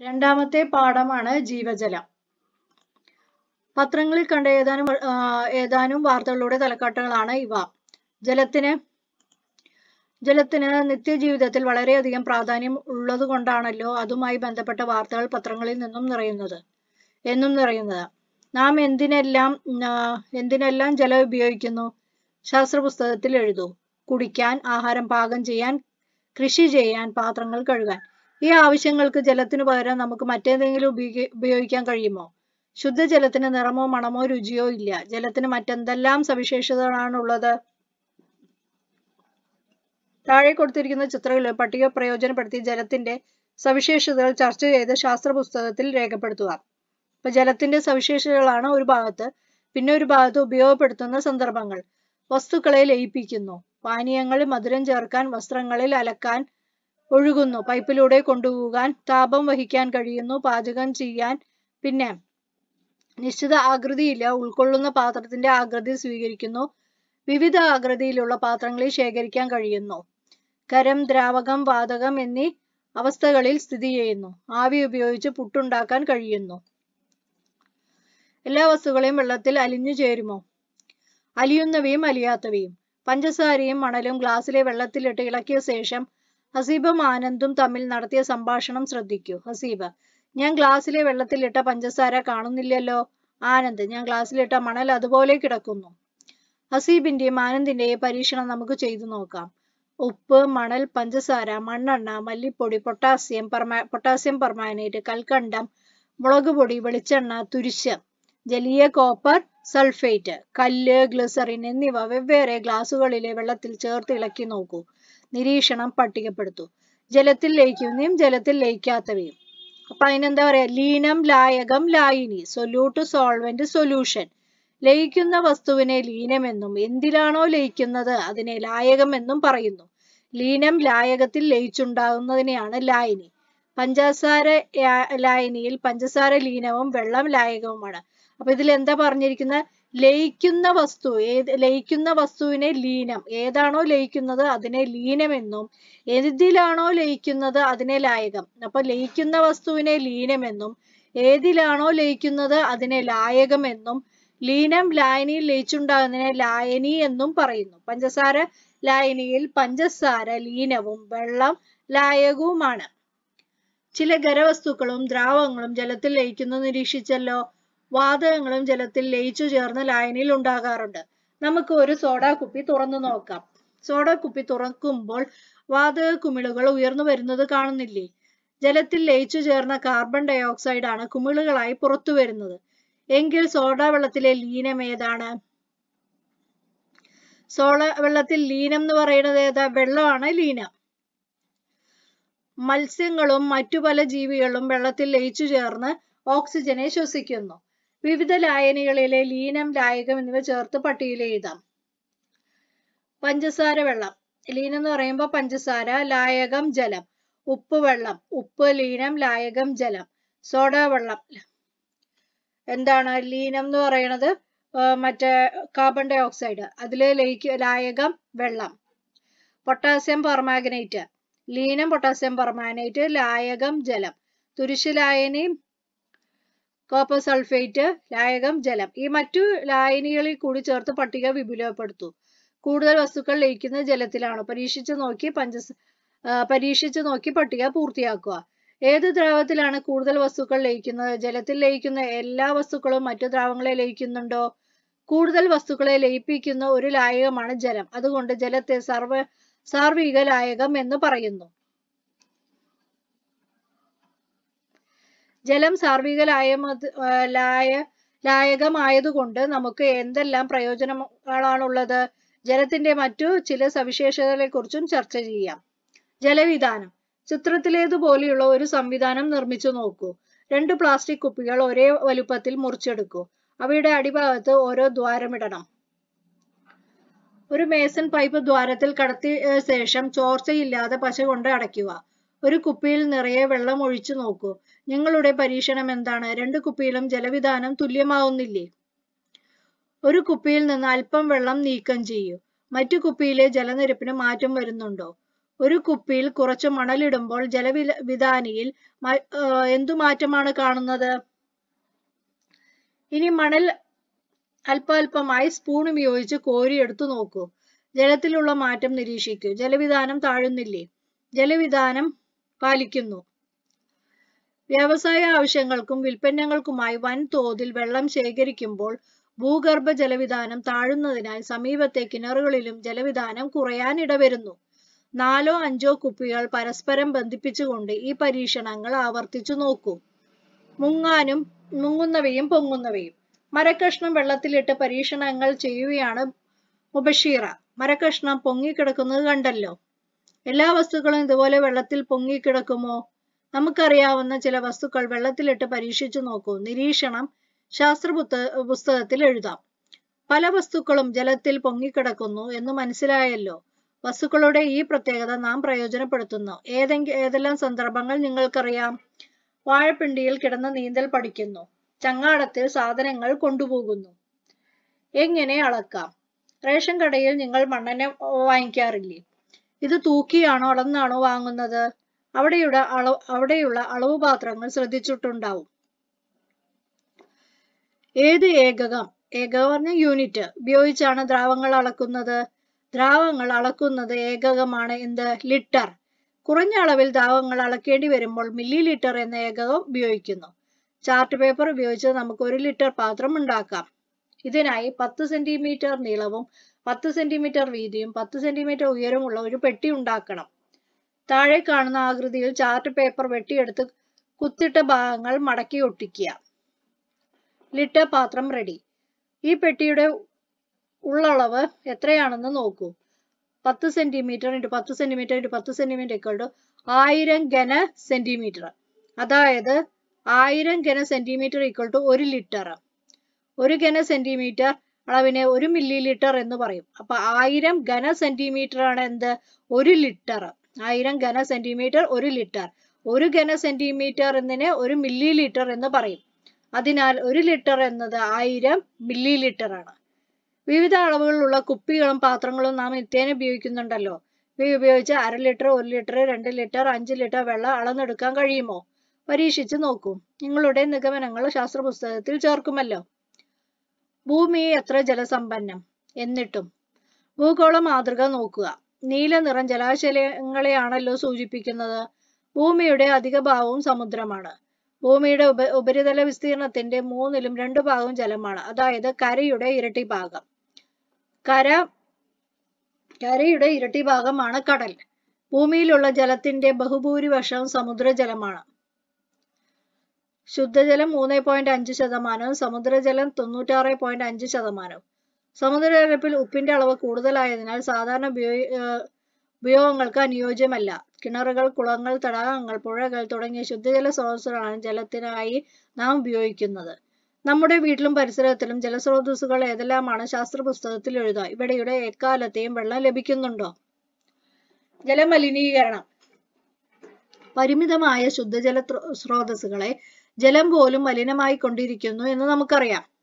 രണ്ടാമത്തെ പാഠമാണ് ജീവജലം. പത്രങ്ങളിൽ കണ്ട ഏതാനും ഏതാനും വാർത്തകളുടെ തലക്കെട്ടുകളാണ് ഇവ. ജലത്തിന് ജലത്തിന് നിത്യജീവിതത്തിൽ വളരെയധികം പ്രാധാന്യം ഉള്ളത് കൊണ്ടാണല്ലോ അതുമായി ബന്ധപ്പെട്ട വാർത്തകൾ പത്രങ്ങളിൽ നിന്നും നിറയുന്നത് എന്നും നിറയുന്നത്. നാം എന്തിനെല്ലാം എന്തിനെല്ലാം ജലം ഉപയോഗിക്കുന്നു? ശാസ്ത്ര പുസ്തകത്തിൽ എഴുതൂ. കുടിക്കാൻ ആഹാരം പാകം ചെയ്യാൻ കൃഷി ചെയ്യാൻ പാത്രങ്ങൾ കഴുകാൻ. ഈ ആവശ്യങ്ങൾക്ക് ജലത്തിനു പകരം നമുക്ക് മറ്റേതെങ്കിലും ഉപയോഗി- ഉപയോഗിക്കാൻ കഴിയുമോ? ശുദ്ധജലത്തിന് നിറമോ മണമോ രുചിയോ ഇല്ല. ജലത്തിന് മറ്റെന്തെല്ലാം സവിശേഷതകളാണുള്ളത്? താഴെ കൊടുത്തിരിക്കുന്ന ചിത്രങ്ങളിൽ പട്ടിക പ്രയോജനപ്പെടുത്തി ജലത്തിന്റെ സവിശേഷതകൾ ചർച്ച ചെയ്ത് ശാസ്ത്ര പുസ്തകത്തിൽ രേഖപ്പെടുത്തുക. ഇപ്പൊ ജലത്തിന്റെ സവിശേഷതകളാണ് ഒരു ഭാഗത്ത് പിന്നെ ഒരു ഭാഗത്ത് ഉപയോഗപ്പെടുത്തുന്ന സന്ദർഭങ്ങൾ. വസ്തുക്കളെ ലയിപ്പിക്കുന്നു. പാനീയങ്ങളിൽ മധുരം ചേർക്കാൻ വസ്ത്രങ്ങളിൽ അലക്കാൻ ഒഴുകുന്നു. പൈപ്പിലൂടെ കൊണ്ടുപോകാൻ താപം വഹിക്കാൻ കഴിയുന്നു. പാചകം ചെയ്യാൻ പിന്നെ നിശ്ചിത ആകൃതിയില്ല. ഉൾക്കൊള്ളുന്ന പാത്രത്തിന്റെ ആകൃതി സ്വീകരിക്കുന്നു. വിവിധ ആകൃതിയിലുള്ള പാത്രങ്ങളിൽ ശേഖരിക്കാൻ കഴിയുന്നു. ഖരം ദ്രാവകം വാതകം എന്നീ അവസ്ഥകളിൽ സ്ഥിതി ചെയ്യുന്നു. ആവി ഉപയോഗിച്ച് പുട്ടുണ്ടാക്കാൻ കഴിയുന്നു. എല്ലാ വസ്തുക്കളെയും വെള്ളത്തിൽ അലിഞ്ഞു ചേരുമോ? അലിയുന്നവയും അലിയാത്തവയും. പഞ്ചസാരയും മണലും ഗ്ലാസ്സിലെ വെള്ളത്തിലിട്ട് ഇളക്കിയ ശേഷം ഹസീബും ആനന്ദും തമ്മിൽ നടത്തിയ സംഭാഷണം ശ്രദ്ധിക്കൂ. ഹസീബ ഞാൻ ഗ്ലാസ്സിലെ വെള്ളത്തിലിട്ട പഞ്ചസാര കാണുന്നില്ലല്ലോ. ആനന്ദ് ഞാൻ ഗ്ലാസ്സിലിട്ട മണൽ അതുപോലെ കിടക്കുന്നു. ഹസീബിന്റെയും ആനന്ദിന്റെയും പരീക്ഷണം നമുക്ക് ചെയ്തു നോക്കാം. ഉപ്പ് മണൽ പഞ്ചസാര മണ്ണെണ്ണ മല്ലിപ്പൊടി പൊട്ടാസ്യം പെർമാ പൊട്ടാസ്യം പെർമാനേറ്റ് കൽക്കണ്ടം മുളക് പൊടി വെളിച്ചെണ്ണ തുരിശ് ജലീയ കോപ്പർ സൾഫേറ്റ് കല്ല് ഗ്ലിസറിൻ എന്നിവ വെവ്വേറെ ഗ്ലാസുകളിലെ വെള്ളത്തിൽ ചേർത്ത് ഇളക്കി നോക്കൂ. നിരീക്ഷണം പട്ടികപ്പെടുത്തു. ജലത്തിൽ ലയിക്കുന്നവയും ജലത്തിൽ ലയിക്കാത്തവയും. അപ്പൊ അതിനെന്താ പറയാ? ലീനം ലായകം ലായിനി സൊല്യൂട്ട് സോൾവെന്റ് സൊല്യൂഷൻ. ലയിക്കുന്ന വസ്തുവിനെ ലീനമെന്നും എന്തിലാണോ ലയിക്കുന്നത് അതിനെ ലായകമെന്നും പറയുന്നു. ലീനം ലായകത്തിൽ ലയിച്ചുണ്ടാകുന്നതിനെയാണ് ലായനി. പഞ്ചസാര ലായനിയിൽ പഞ്ചസാര ലീനവും വെള്ളം ലായകവുമാണ്. അപ്പൊ ഇതിൽ എന്താ പറഞ്ഞിരിക്കുന്നത് ലയിക്കുന്ന വസ്തു ഏത് ലയിക്കുന്ന വസ്തുവിനെ ലീനം. ഏതാണോ ലയിക്കുന്നത് അതിനെ ലീനമെന്നും ഏതിലാണോ ലയിക്കുന്നത് അതിനെ ലായകം. അപ്പൊ ലയിക്കുന്ന വസ്തുവിനെ ലീനമെന്നും ഏതിലാണോ ലയിക്കുന്നത് അതിനെ ലായകമെന്നും ലീനം ലായനിയിൽ ലയിച്ചുണ്ടാകുന്നതിനെ ലായനി എന്നും പറയുന്നു. പഞ്ചസാര ലായനിയിൽ പഞ്ചസാര ലീനവും വെള്ളം ലായകവുമാണ്. ചില ഖരവസ്തുക്കളും ദ്രാവകങ്ങളും ജലത്തിൽ ലയിക്കുന്നത് നിരീക്ഷിച്ചല്ലോ? വാതകങ്ങളും ജലത്തിൽ ലയിച്ചു ചേർന്ന് ലായനിയിൽ ഉണ്ടാകാറുണ്ട്. നമുക്ക് ഒരു സോഡ കുപ്പി തുറന്നു നോക്കാം. സോഡ കുപ്പി തുറക്കുമ്പോൾ വാതക കുമിളുകൾ ഉയർന്നു വരുന്നത് കാണുന്നില്ലേ? ജലത്തിൽ ലയിച്ചു ചേർന്ന കാർബൺ ഡയോക്സൈഡ് ആണ് കുമിളുകളായി പുറത്തു വരുന്നത്. എങ്കിൽ സോഡ വെള്ളത്തിലെ ലീനം ഏതാണ്? സോള വെള്ളത്തിൽ ലീനം എന്ന് പറയുന്നത് ഏതാ? വെള്ളമാണ് ലീനം. മത്സ്യങ്ങളും മറ്റു പല ജീവികളും വെള്ളത്തിൽ ലയിച്ചു ചേർന്ന് ഓക്സിജനെ ശ്വസിക്കുന്നു. വിവിധ ലായനികളിലെ ലീനം ലായകം എന്നിവ ചേർത്ത് പട്ടികയിൽ എഴുതാം. പഞ്ചസാര വെള്ളം. ലീനം എന്ന് പറയുമ്പോൾ പഞ്ചസാര ലായകം ജലം. ഉപ്പ് വെള്ളം. ഉപ്പ് ലീനം ലായകം ജലം. സോഡ വെള്ളം. എന്താണ് ലീനം എന്ന് പറയുന്നത്? മറ്റേ കാർബൺ ഡൈ ഓക്സൈഡ് അതിലെ ലയിക്ക ലായകം വെള്ളം. Potassium permanganate. ലീനം പൊട്ടാസ്യം പെർമാനേറ്റ് ലായകം ജലം. തുരിശ് ലായനി കോപ്പർ സൾഫേറ്റ് ലായകം ജലം. ഈ മറ്റു ലായനികളിൽ കൂടി ചേർത്ത് പട്ടിക വിപുലപ്പെടുത്തു. കൂടുതൽ വസ്തുക്കൾ ലയിക്കുന്നത് ജലത്തിലാണ്. പരീക്ഷിച്ചു നോക്കി പഞ്ചസ പരീക്ഷിച്ചു നോക്കി പട്ടിക പൂർത്തിയാക്കുക. ഏത് ദ്രാവത്തിലാണ് കൂടുതൽ വസ്തുക്കൾ ലയിക്കുന്നത്? ജലത്തിൽ ലയിക്കുന്ന എല്ലാ വസ്തുക്കളും മറ്റു ദ്രാവങ്ങളെ ലയിക്കുന്നുണ്ടോ? കൂടുതൽ വസ്തുക്കളെ ലയിപ്പിക്കുന്ന ഒരു ലായകമാണ് ജലം. അതുകൊണ്ട് ജലത്തെ സർവ സാർവിക ലായകം എന്ന് പറയുന്നു. ജലം സാർവിക ലായമത് ലായ ലായകമായതുകൊണ്ട് നമുക്ക് എന്തെല്ലാം പ്രയോജനങ്ങളാണുള്ളത്? ജലത്തിന്റെ മറ്റു ചില സവിശേഷതകളെ കുറിച്ചും ചർച്ച ചെയ്യാം. ജലവിധാനം. ചിത്രത്തിലേതുപോലെയുള്ള ഒരു സംവിധാനം നിർമ്മിച്ചു നോക്കൂ. രണ്ട് പ്ലാസ്റ്റിക് കുപ്പികൾ ഒരേ വലുപ്പത്തിൽ മുറിച്ചെടുക്കൂ. അവയുടെ അടിഭാഗത്ത് ഓരോ ദ്വാരമിടണം. ഒരു മേസൺ പൈപ്പ് ദ്വാരത്തിൽ കടത്തിയ ശേഷം ചോർച്ചയില്ലാതെ പശ കൊണ്ട് അടയ്ക്കുക. ഒരു കുപ്പിയിൽ നിറയെ വെള്ളം ഒഴിച്ചു നോക്കൂ. നിങ്ങളുടെ പരീക്ഷണം എന്താണ്? രണ്ട് കുപ്പിയിലും ജലവിധാനം തുല്യമാവുന്നില്ലേ? ഒരു കുപ്പിയിൽ നിന്ന് അല്പം വെള്ളം നീക്കം ചെയ്യൂ. മറ്റു കുപ്പിയിലെ ജലനിരപ്പിന് മാറ്റം വരുന്നുണ്ടോ? ഒരു കുപ്പിയിൽ കുറച്ച് മണലിടുമ്പോൾ ജലവിധാനിയിൽ എന്തു മാറ്റമാണ് കാണുന്നത്? ഇനി മണൽ അല്പാൽപമായി സ്പൂൺ ഉപയോഗിച്ച് കോരിയെടുത്തു നോക്കൂ. ജലത്തിലുള്ള മാറ്റം നിരീക്ഷിക്കൂ. ജലവിധാനം താഴുന്നില്ലേ? ജലവിധാനം പാലിക്കുന്നു. വ്യവസായ ആവശ്യങ്ങൾക്കും വിൽപ്പന്നങ്ങൾക്കുമായി വൻതോതിൽ വെള്ളം ശേഖരിക്കുമ്പോൾ ഭൂഗർഭ ജലവിധാനം താഴുന്നതിനാൽ സമീപത്തെ കിണറുകളിലും ജലവിധാനം കുറയാനിട ഇടവരുന്നു. നാലോ അഞ്ചോ കുപ്പികൾ പരസ്പരം ബന്ധിപ്പിച്ചുകൊണ്ട് ഈ പരീക്ഷണങ്ങൾ ആവർത്തിച്ചു നോക്കൂ. മുങ്ങാനും മുങ്ങുന്നവയും പൊങ്ങുന്നവയും. മരക്കഷ്ണം വെള്ളത്തിലിട്ട് പരീക്ഷണങ്ങൾ ചെയ്യുകയാണ് മുബഷീറ. മരക്കഷ്ണം പൊങ്ങിക്കിടക്കുന്നത് കണ്ടല്ലോ. എല്ലാ വസ്തുക്കളും ഇതുപോലെ വെള്ളത്തിൽ പൊങ്ങിക്കിടക്കുമോ? നമുക്കറിയാവുന്ന ചില വസ്തുക്കൾ വെള്ളത്തിലിട്ട് പരീക്ഷിച്ചു നോക്കൂ. നിരീക്ഷണം ശാസ്ത്ര പുസ്തകത്തിൽ എഴുതാം. പല വസ്തുക്കളും ജലത്തിൽ പൊങ്ങിക്കിടക്കുന്നു എന്ന് മനസ്സിലായല്ലോ. വസ്തുക്കളുടെ ഈ പ്രത്യേകത നാം പ്രയോജനപ്പെടുത്തുന്നു. ഏതെങ്കിലും ഏതെല്ലാം സന്ദർഭങ്ങൾ നിങ്ങൾക്കറിയാം? വാഴപ്പിണ്ടിയിൽ കിടന്ന് നീന്തൽ പഠിക്കുന്നു. ചങ്ങാടത്തിൽ സാധനങ്ങൾ കൊണ്ടുപോകുന്നു. എങ്ങനെ അളക്കാം? റേഷൻ കടയിൽ നിങ്ങൾ മണ്ണെണ്ണ വാങ്ങിക്കാറില്ലേ? ഇത് തൂക്കിയാണോ അളന്നാണോ വാങ്ങുന്നത്? അവിടെയുള്ള അളവ് അവിടെയുള്ള അളവ് പാത്രങ്ങൾ ശ്രദ്ധിച്ചിട്ടുണ്ടാവും. ഏത് ഏകകം? ഏകകം പറഞ്ഞ യൂണിറ്റ്. ഉപയോഗിച്ചാണ് ദ്രാവങ്ങൾ അളക്കുന്നത്. ദ്രാവങ്ങൾ അളക്കുന്നത് ഏകകമാണ് എന്ത്? ലിറ്റർ. കുറഞ്ഞ അളവിൽ ദ്രാവങ്ങൾ അളക്കേണ്ടി വരുമ്പോൾ മില്ലി ലിറ്റർ എന്ന ഏകകം ഉപയോഗിക്കുന്നു. ചാർട്ട് പേപ്പർ ഉപയോഗിച്ച് നമുക്ക് ഒരു ലിറ്റർ പാത്രം ഉണ്ടാക്കാം. ഇതിനായി പത്ത് സെന്റിമീറ്റർ നീളവും പത്ത് സെന്റിമീറ്റർ വീതിയും പത്ത് സെന്റിമീറ്റർ ഉയരമുള്ള ഒരു പെട്ടി ഉണ്ടാക്കണം. താഴെ കാണുന്ന ആകൃതിയിൽ ചാർട്ട് പേപ്പർ വെട്ടിയെടുത്ത് കുത്തിട്ട ഭാഗങ്ങൾ മടക്കി ഒട്ടിക്കുക. ലിറ്റർ പാത്രം റെഡി ഈ പെട്ടിയുടെ ഉള്ളളവ് എത്രയാണെന്ന് നോക്കൂ. പത്ത് സെന്റിമീറ്റർ ഇന്റു പത്ത് സെന്റിമീറ്റർ ഇന്റു പത്ത് സെന്റിമീറ്റർ ഇക്വൾ ആയിരം ഘന സെന്റിമീറ്റർ അതായത് ആയിരം ഘന സെന്റിമീറ്റർ ഈക്വൽ ടു ഒരു ലിറ്റർ. ഒരു ഘന സെന്റിമീറ്റർ അളവിനെ ഒരു മില്ലി ലിറ്റർ എന്ന് പറയും. അപ്പൊ ആയിരം ഘന സെന്റിമീറ്റർ ആണ് എന്ത്? ഒരു ലിറ്റർ. ആയിരം ഘന സെന്റിമീറ്റർ ഒരു ലിറ്റർ ഒരു ഘന സെന്റിമീറ്റർ എന്നതിനെ ഒരു മില്ലി ലിറ്റർ എന്ന് പറയും. അതിനാൽ ഒരു ലിറ്റർ എന്നത് ആയിരം മില്ലി ലിറ്റർ ആണ്. വിവിധ അളവുകളിലുള്ള കുപ്പികളും പാത്രങ്ങളും നാം നിത്യേന ഉപയോഗിക്കുന്നുണ്ടല്ലോ. ഇവ ഉപയോഗിച്ച് അര ലിറ്റർ ഒരു ലിറ്റർ രണ്ട് ലിറ്റർ അഞ്ച് ലിറ്റർ വെള്ളം അളന്നെടുക്കാൻ കഴിയുമോ? പരീക്ഷിച്ച് നോക്കൂ. നിങ്ങളുടെ നിഗമനങ്ങൾ ശാസ്ത്ര പുസ്തകത്തിൽ ചേർക്കുമല്ലോ. ഭൂമി എത്ര ജലസമ്പന്നം? എന്നിട്ടും. ഭൂഗോള മാതൃക നോക്കുക. നീല നിറം ജലാശയങ്ങളെയാണല്ലോ സൂചിപ്പിക്കുന്നത്. ഭൂമിയുടെ അധിക ഭാഗവും സമുദ്രമാണ്. ഭൂമിയുടെ ഉപ ഉപരിതല വിസ്തീർണത്തിന്റെ മൂന്നിലും രണ്ടു ഭാഗവും ജലമാണ്. അതായത് കരയുടെ ഇരട്ടി ഭാഗം. കര കരയുടെ ഇരട്ടി ഭാഗമാണ് കടൽ. ഭൂമിയിലുള്ള ജലത്തിന്റെ ബഹുഭൂരിപക്ഷവും സമുദ്രജലമാണ്. ശുദ്ധജലം മൂന്ന് പോയിന്റ് അഞ്ച് ശതമാനവും സമുദ്രജലം തൊണ്ണൂറ്റാറ് പോയിന്റ് അഞ്ച് ശതമാനവും. സമുദ്രനിരപ്പിൽ ഉപ്പിന്റെ അളവ് കൂടുതലായതിനാൽ സാധാരണ ഉപയോഗ ഉപയോഗങ്ങൾക്ക് അനുയോജ്യമല്ല. കിണറുകൾ കുളങ്ങൾ തടാകങ്ങൾ പുഴകൾ തുടങ്ങിയ ശുദ്ധജല സ്രോതസ്സുകളാണ് ജലത്തിനായി നാം ഉപയോഗിക്കുന്നത്. നമ്മുടെ വീട്ടിലും പരിസരത്തിലും ജലസ്രോതസ്സുകൾ ഏതെല്ലാമാണ് ശാസ്ത്ര പുസ്തകത്തിൽ എഴുതുക ഇവിടെയുടെ എക്കാലത്തെയും വെള്ളം ലഭിക്കുന്നുണ്ടോ? ജലമലിനീകരണം. പരിമിതമായ ശുദ്ധജല സ്രോതസ്സുകളെ ജലം പോലും മലിനമായി കൊണ്ടിരിക്കുന്നു എന്ന് നമുക്കറിയാം.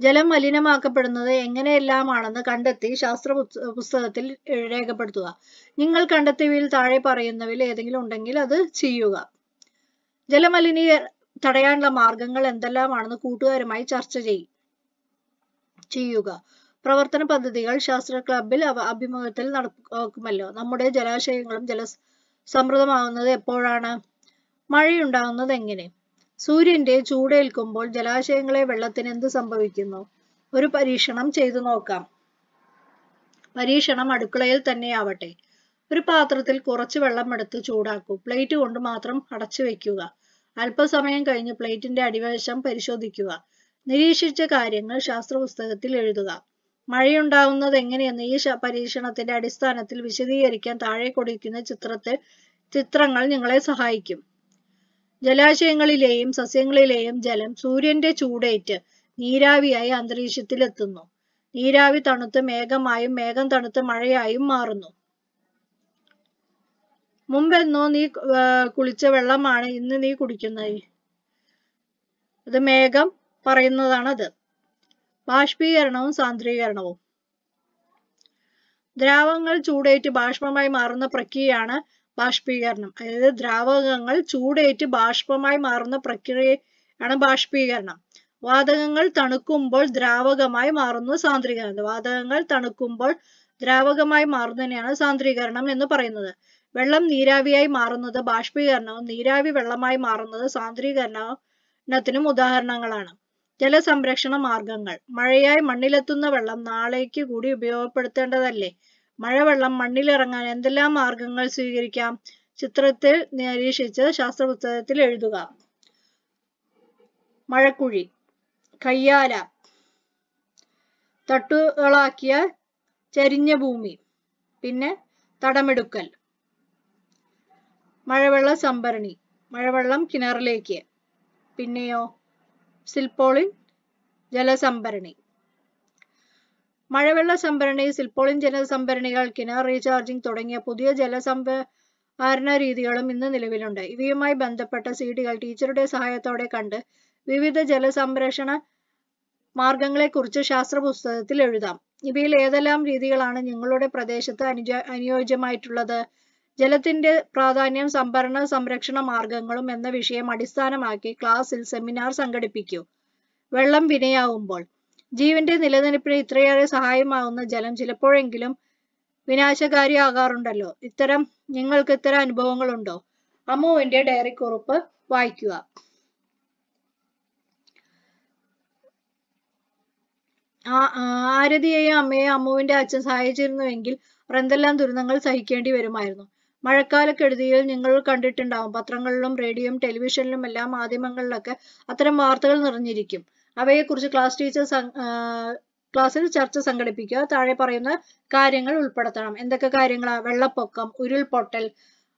ജലം മലിനമാക്കപ്പെടുന്നത് എങ്ങനെയെല്ലാമാണെന്ന് കണ്ടെത്തി ശാസ്ത്ര പുസ്തകത്തിൽ രേഖപ്പെടുത്തുക. നിങ്ങൾ കണ്ടെത്തിയവയിൽ താഴെ പറയുന്നവയിൽ ഏതെങ്കിലും ഉണ്ടെങ്കിൽ അത് ചെയ്യുക. ജലമലിനീ തടയാനുള്ള മാർഗങ്ങൾ എന്തെല്ലാമാണെന്ന് കൂട്ടുകാരുമായി ചർച്ച ചെയ്യും ചെയ്യുക. പ്രവർത്തന പദ്ധതികൾ ശാസ്ത്ര ക്ലബിൽ അഭിമുഖത്തിൽ നടക്കുമല്ലോ. നമ്മുടെ ജലാശയങ്ങളും ജല സമൃദ്ധമാകുന്നത് എപ്പോഴാണ്? മഴയുണ്ടാകുന്നത് എങ്ങനെ? സൂര്യന്റെ ചൂടേൽക്കുമ്പോൾ ജലാശയങ്ങളെ വെള്ളത്തിന് എന്ത് സംഭവിക്കുന്നു? ഒരു പരീക്ഷണം ചെയ്തു നോക്കാം. പരീക്ഷണം അടുക്കളയിൽ തന്നെയാവട്ടെ. ഒരു പാത്രത്തിൽ കുറച്ച് വെള്ളം എടുത്ത് ചൂടാക്കൂ. പ്ലേറ്റ് കൊണ്ട് മാത്രം അടച്ചു വെക്കുക. അല്പസമയം കഴിഞ്ഞ് പ്ലേറ്റിന്റെ അടിവശം പരിശോധിക്കുക. നിരീക്ഷിച്ച കാര്യങ്ങൾ ശാസ്ത്ര പുസ്തകത്തിൽ എഴുതുക. മഴയുണ്ടാവുന്നത് എങ്ങനെയെന്ന് ഈ പരീക്ഷണത്തിന്റെ അടിസ്ഥാനത്തിൽ വിശദീകരിക്കാൻ താഴെ കൊടുക്കുന്ന ചിത്രത്തെ ചിത്രങ്ങൾ നിങ്ങളെ സഹായിക്കും. ജലാശയങ്ങളിലെയും സസ്യങ്ങളിലെയും ജലം സൂര്യന്റെ ചൂടേറ്റ് നീരാവിയായി അന്തരീക്ഷത്തിൽ എത്തുന്നു നീരാവി തണുത്ത് മേഘമായും മേഘം തണുത്ത് മഴയായും മാറുന്നു. മുമ്പെന്നോ നീ കുളിച്ച വെള്ളമാണ് ഇന്ന് നീ കുടിക്കുന്നത്. ഇത് മേഘം പറയുന്നതാണ് അത് ബാഷ്പീകരണവും സാന്ദ്രീകരണവും. ദ്രാവങ്ങൾ ചൂടേറ്റ് ബാഷ്പമായി മാറുന്ന പ്രക്രിയയാണ് ബാഷ്പീകരണം. അതായത് ദ്രാവകങ്ങൾ ചൂടേറ്റ് ബാഷ്പമായി മാറുന്ന പ്രക്രിയയാണ് ബാഷ്പീകരണം. വാതകങ്ങൾ തണുക്കുമ്പോൾ ദ്രാവകമായി മാറുന്നു സാന്ദ്രീകരണം. വാതകങ്ങൾ തണുക്കുമ്പോൾ ദ്രാവകമായി മാറുന്നതിനെയാണ് സാന്ദ്രീകരണം എന്ന് പറയുന്നത്. വെള്ളം നീരാവിയായി മാറുന്നത് ബാഷ്പീകരണവും നീരാവി വെള്ളമായി മാറുന്നത് സാന്ദ്രീകരണത്തിനും ഉദാഹരണങ്ങളാണ്. ജലസംരക്ഷണ മാർഗങ്ങൾ. മഴയായി മണ്ണിലെത്തുന്ന വെള്ളം നാളേക്ക് കൂടി ഉപയോഗപ്പെടുത്തേണ്ടതല്ലേ? മഴവെള്ളം മണ്ണിലിറങ്ങാൻ എന്തെല്ലാം മാർഗങ്ങൾ സ്വീകരിക്കാം? ചിത്രത്തിൽ നിരീക്ഷിച്ച് ശാസ്ത്രപുസ്തകത്തിൽ എഴുതുക. മഴക്കുഴി കയ്യാല തട്ടുകളാക്കിയ ചരിഞ്ഞ ഭൂമി പിന്നെ തടമെടുക്കൽ. മഴവെള്ള സംഭരണി മഴവെള്ളം കിണറിലേക്ക് പിന്നെയോ സിൽപോളിൻ ജലസംഭരണി. മഴവെള്ള സംഭരണി സിൽപോളിൻ ജലസംഭരണികൾ കിണർ റീചാർജിംഗ് തുടങ്ങിയ പുതിയ ജലസംഭരണ രീതികളും ഇന്ന് നിലവിലുണ്ട്. ഇവയുമായി ബന്ധപ്പെട്ട സീഡികൾ ടീച്ചറുടെ സഹായത്തോടെ കണ്ട് വിവിധ ജലസംരക്ഷണ മാർഗങ്ങളെക്കുറിച്ച് ശാസ്ത്ര പുസ്തകത്തിൽ എഴുതാം. ഇവയിൽ ഏതെല്ലാം രീതികളാണ് നിങ്ങളുടെ പ്രദേശത്ത് അനുജ അനുയോജ്യമായിട്ടുള്ളത്? ജലത്തിന്റെ പ്രാധാന്യം സംഭരണ സംരക്ഷണ മാർഗങ്ങളും എന്ന വിഷയം അടിസ്ഥാനമാക്കി ക്ലാസ്സിൽ സെമിനാർ സംഘടിപ്പിക്കൂ. വെള്ളം വിനയാകുമ്പോൾ ജീവന്റെ നിലനിൽപ്പിന് ഇത്രയേറെ സഹായമാകുന്ന ജലം ചിലപ്പോഴെങ്കിലും വിനാശകാരിയാകാറുണ്ടല്ലോ. ഇത്തരം നിങ്ങൾക്ക് ഇത്തരം അനുഭവങ്ങളുണ്ടോ? അമ്മുവിന്റെ ഡയറി കുറിപ്പ് വായിക്കുക. ആരതിയെയും അമ്മയെയും അമ്മുവിന്റെ അച്ഛൻ സഹായിച്ചിരുന്നുവെങ്കിൽ എന്തെല്ലാം ദുരിതങ്ങൾ സഹിക്കേണ്ടി വരുമായിരുന്നു? മഴക്കാലക്കെടുതിയിൽ നിങ്ങൾ കണ്ടിട്ടുണ്ടാവും. പത്രങ്ങളിലും റേഡിയോയും ടെലിവിഷനിലും എല്ലാ മാധ്യമങ്ങളിലൊക്കെ അത്തരം വാർത്തകൾ നിറഞ്ഞിരിക്കും. അവയെക്കുറിച്ച് ക്ലാസ് ടീച്ചർ ക്ലാസ്സിൽ ചർച്ച സംഘടിപ്പിക്കുക. താഴെ പറയുന്ന കാര്യങ്ങൾ ഉൾപ്പെടുത്തണം. എന്തൊക്കെ കാര്യങ്ങളാണ് വെള്ളപ്പൊക്കം ഉരുൾപൊട്ടൽ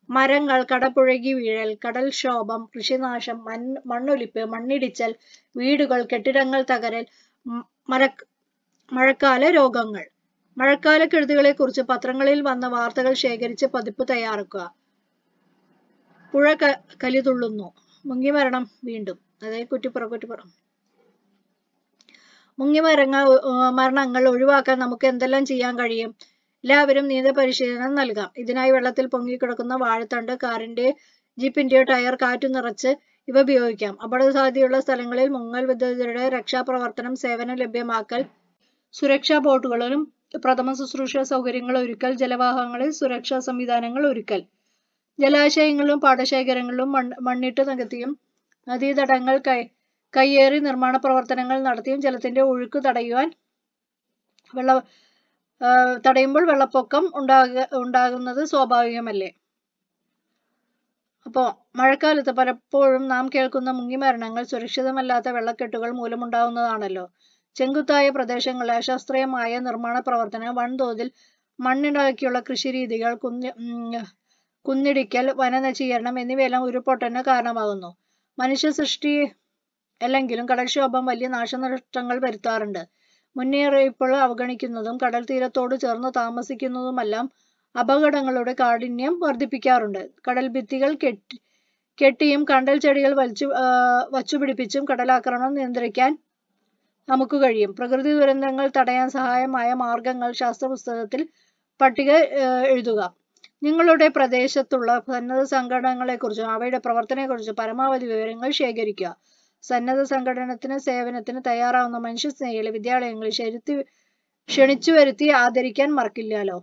മരങ്ങൾ കടപുഴകി വീഴൽ കടൽക്ഷോഭം കൃഷിനാശം മൺ മണ്ണൊലിപ്പ് മണ്ണിടിച്ചൽ വീടുകൾ കെട്ടിടങ്ങൾ തകരൽ മര മഴക്കാല രോഗങ്ങൾ. മഴക്കാല കെടുതികളെ കുറിച്ച് പത്രങ്ങളിൽ വന്ന വാർത്തകൾ ശേഖരിച്ച് പതിപ്പ് തയ്യാറാക്കുക. പുഴ കലിതുള്ളുന്നു മുങ്ങിമരണം മുങ്ങി മരണം വീണ്ടും. അതായത് കുറ്റിപ്പുറ കുറ്റിപ്പുറം. മുങ്ങി മരങ്ങ മരണങ്ങൾ ഒഴിവാക്കാൻ നമുക്ക് എന്തെല്ലാം ചെയ്യാൻ കഴിയും? എല്ലാവരും നീന്ത പരിശീലനം നൽകാം. ഇതിനായി വെള്ളത്തിൽ പൊങ്ങിക്കിടക്കുന്ന വാഴത്തണ്ട് കാറിന്റെ ജീപ്പിന്റെയോ ടയർ കാറ്റു നിറച്ച് ഇവ ഉപയോഗിക്കാം. അപകട സാധ്യതയുള്ള സ്ഥലങ്ങളിൽ മുങ്ങൽ വിദഗ്ധരുടെ രക്ഷാപ്രവർത്തനം സേവനം ലഭ്യമാക്കൽ സുരക്ഷാ ബോട്ടുകളും പ്രഥമ ശുശ്രൂഷ സൗകര്യങ്ങൾ ഒരുക്കൽ ജലവാഹങ്ങളിൽ സുരക്ഷാ സംവിധാനങ്ങൾ ഒരുക്കൽ ജലാശയങ്ങളിലും പാടശേഖരങ്ങളിലും മണ്ണ് മണ്ണിട്ട് നികത്തിയും നദീതടങ്ങൾ കൈ കയ്യേറി നിർമ്മാണ പ്രവർത്തനങ്ങൾ നടത്തിയും ജലത്തിന്റെ ഒഴുക്ക് തടയുവാൻ വെള്ള തടയുമ്പോൾ വെള്ളപ്പൊക്കം ഉണ്ടാകുക ഉണ്ടാകുന്നത് സ്വാഭാവികമല്ലേ? അപ്പോൾ മഴക്കാലത്ത് പലപ്പോഴും നാം കേൾക്കുന്ന മുങ്ങിമരണങ്ങൾ സുരക്ഷിതമല്ലാത്ത വെള്ളക്കെട്ടുകൾ മൂലമുണ്ടാകുന്നതാണല്ലോ ചെങ്കുത്തായ പ്രദേശങ്ങളിൽ അശാസ്ത്രീയമായ നിർമ്മാണ പ്രവർത്തനം വൻതോതിൽ മണ്ണിളക്കിയുള്ള കൃഷിരീതികൾ കുന്നി കുന്നിടിക്കൽ വനനശീകരണം എന്നിവയെല്ലാം ഉരുൾപൊട്ടലിന് കാരണമാകുന്നു. മനുഷ്യ സൃഷ്ടി അല്ലെങ്കിലും കടൽക്ഷോഭം വലിയ നാശനഷ്ടങ്ങൾ വരുത്താറുണ്ട്. മുന്നറിയിപ്പുകൾ അവഗണിക്കുന്നതും കടൽ തീരത്തോട് ചേർന്ന് താമസിക്കുന്നതുമെല്ലാം അപകടങ്ങളുടെ കാഠിന്യം വർദ്ധിപ്പിക്കാറുണ്ട്. കടൽ ഭിത്തികൾ കെട്ടി കെട്ടിയും കണ്ടൽ ചെടികൾ വലിച്ചു വച്ചുപിടിപ്പിച്ചും കടലാക്രമണം നിയന്ത്രിക്കാൻ നമുക്ക് കഴിയും. പ്രകൃതി ദുരന്തങ്ങൾ തടയാൻ സഹായമായ മാർഗങ്ങൾ ശാസ്ത്രപുസ്തകത്തിൽ പട്ടിക എഴുതുക. നിങ്ങളുടെ പ്രദേശത്തുള്ള സന്നദ്ധ സംഘടനകളെക്കുറിച്ചും അവയുടെ പ്രവർത്തനത്തെക്കുറിച്ചും പരമാവധി വിവരങ്ങൾ ശേഖരിക്കുക. സന്നദ്ധ സംഘടനത്തിന് സേവനത്തിന് തയ്യാറാവുന്ന മനുഷ്യസ്നേഹികളെ വിദ്യാലയങ്ങളിൽ ക്ഷണിച്ചു വരുത്തി ആദരിക്കാൻ മറക്കില്ലല്ലോ.